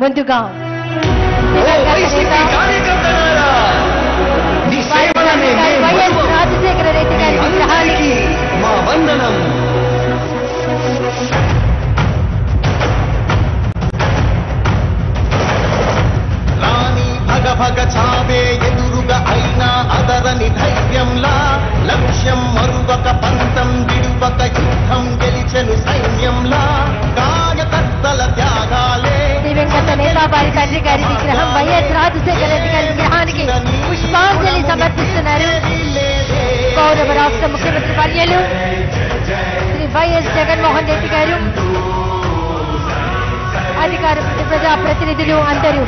ముందుగా. రాజశేఖర రెడ్డి గారి విగ్రహానికి మా వందనం. రాణి భగ భగ చావే ఎదురుగా అయినా అదరని ధైర్యంలా లక్ష్యం మరువక పంతం విడువక వెంకట తండ్రి గారి విగ్రహం వైఎస్ రాజశేఖర రెడ్డి గారి విగ్రహానికి పుష్పాంజలి సమర్పిస్తున్నారు. గౌరవ రాష్ట్ర ముఖ్యమంత్రి వర్యులు శ్రీ వైఎస్ జగన్మోహన్ రెడ్డి గారు. అధికార ప్రజా ప్రతినిధులు అందరూ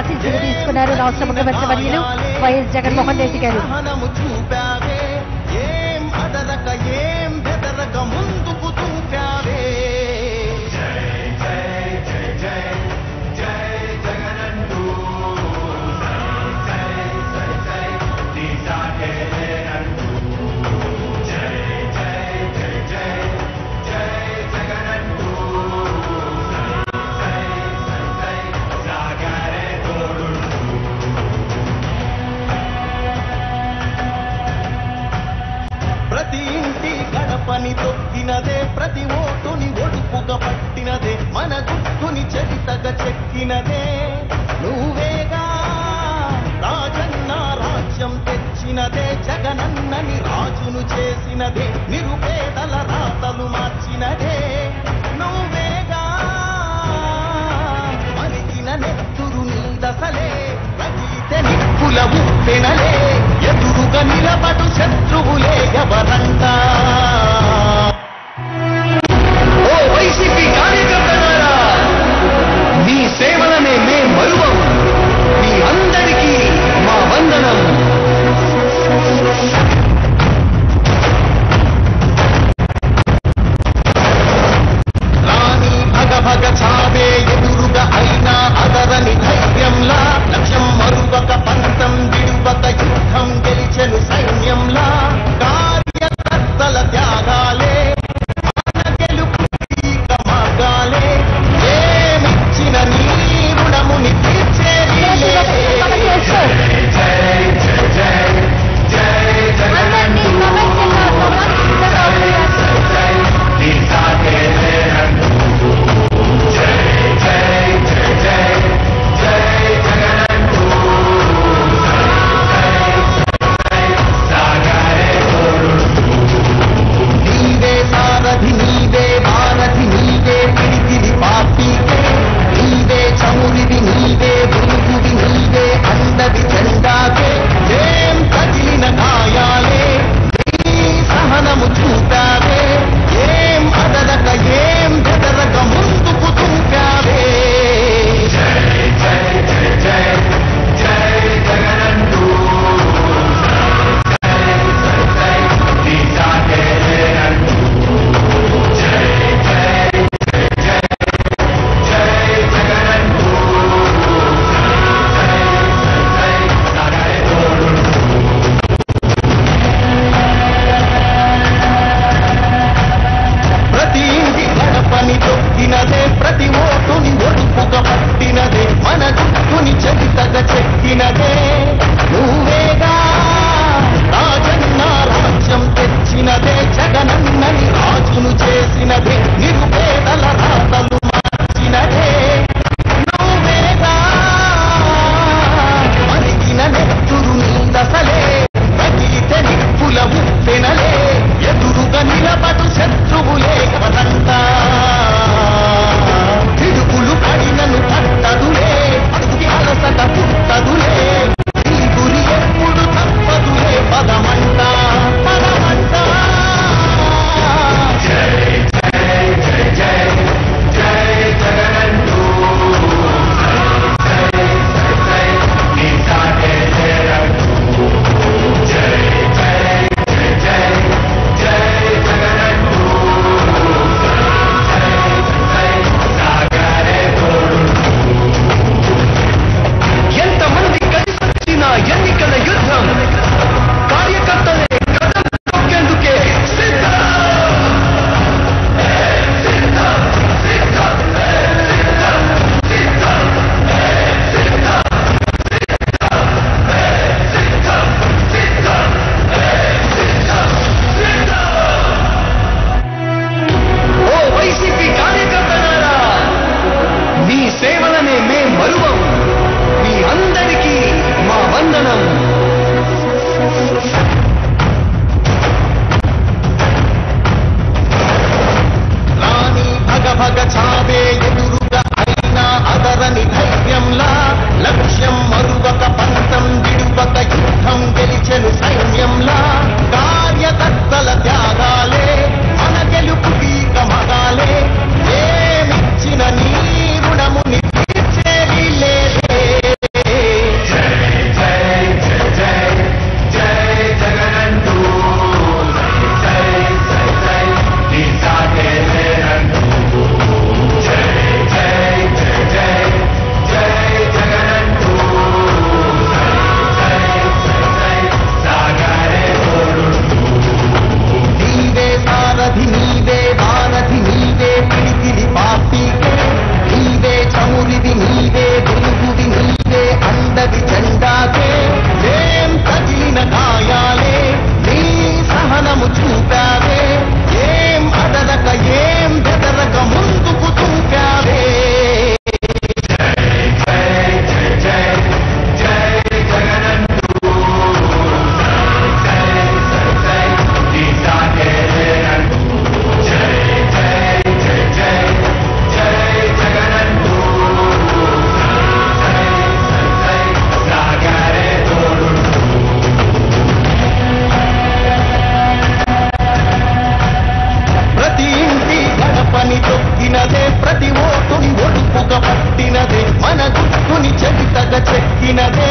సమర్పిస్తూ తీసుకున్నారు. రాష్ట్ర ముఖ్యమంత్రి వర్యులు వైఎస్ జగన్మోహన్ రెడ్డి గారు. రాజును చేసినదే నిరుపేదల రాతలు మార్చినదే. నువ్వేగా మరిగిన నెత్తురు నీదసలే రగిలితే నిప్పుల ఉప్పెనలే. ఎదురుగా నిలబడు శత్రువులే ఎవరంట? ఓ మీ సేవలనే మే మరువం మీ అందరి வினதே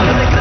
Perdón.